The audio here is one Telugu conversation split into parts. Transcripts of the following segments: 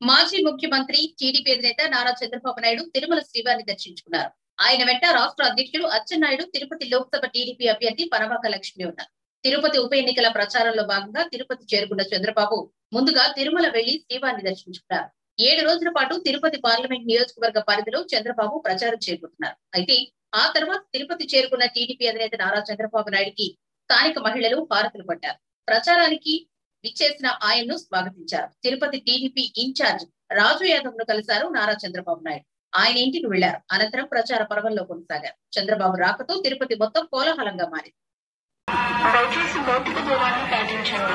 మాజీ ముఖ్యమంత్రి టీడీపీ అధినేత నారా చంద్రబాబు నాయుడు తిరుమల శ్రీవారిని దర్శించుకున్నారు. ఆయన వెంట రాష్ట్ర అధ్యక్షుడు అచ్చెన్నాయుడు తిరుపతి లోక్సభ టీడీపీ అభ్యర్థి పనబాక లక్ష్మి ఉన్నారు. తిరుపతి ఉప ఎన్నికల ప్రచారంలో భాగంగా తిరుపతి చేరుకున్న చంద్రబాబు ముందుగా తిరుమల వెళ్ళి శ్రీవారిని దర్శించుకున్నారు. ఏడు రోజుల పాటు తిరుపతి పార్లమెంట్ నియోజకవర్గ పరిధిలో చంద్రబాబు ప్రచారం చేపడుతున్నారు. అయితే ఆ తర్వాత తిరుపతి చేరుకున్న టీడీపీ అధినేత నారా చంద్రబాబు నాయుడికి స్థానిక మహిళలు హారతులు పట్టారు ప్రచారానికి విచ్చేసిన ఆయన్ను స్వాగతించారు. తిరుపతి టీడీపీ ఇన్ఛార్జ్ రాజు యాదవ్ను కలిశారు నారా చంద్రబాబు నాయుడు. ఆయన ఇంటికి వెళ్ళారు అనంతరం ప్రచార పర్వంలో కొనసాగారు. చంద్రబాబు రాకతో తిరుపతి మొత్తం కోలాహలంగా మారింది. దయచేసి భౌతిక దూరాన్ని పాటించండి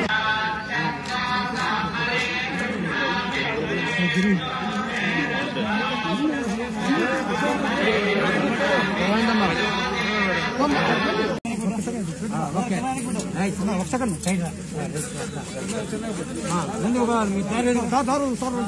ఒక సెకండ్ సైడ్ ముందు ఒక మీ దారి దారు సైడ్